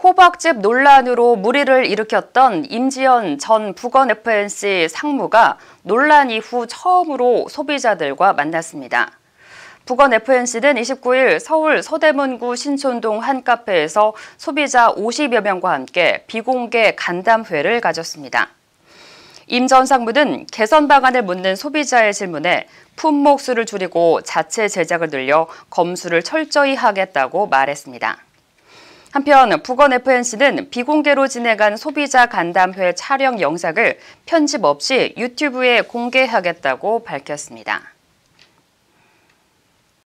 호박즙 논란으로 물의를 일으켰던 임지연 전 부건 FNC 상무가 논란 이후 처음으로 소비자들과 만났습니다. 부건 FNC는 29일 서울 서대문구 신촌동 한 카페에서 소비자 50여 명과 함께 비공개 간담회를 가졌습니다. 임 전 상무는 개선 방안을 묻는 소비자의 질문에 품목수를 줄이고 자체 제작을 늘려 검수를 철저히 하겠다고 말했습니다. 한편 북원 FNC는 비공개로 진행한 소비자 간담회 촬영 영상을 편집 없이 유튜브에 공개하겠다고 밝혔습니다.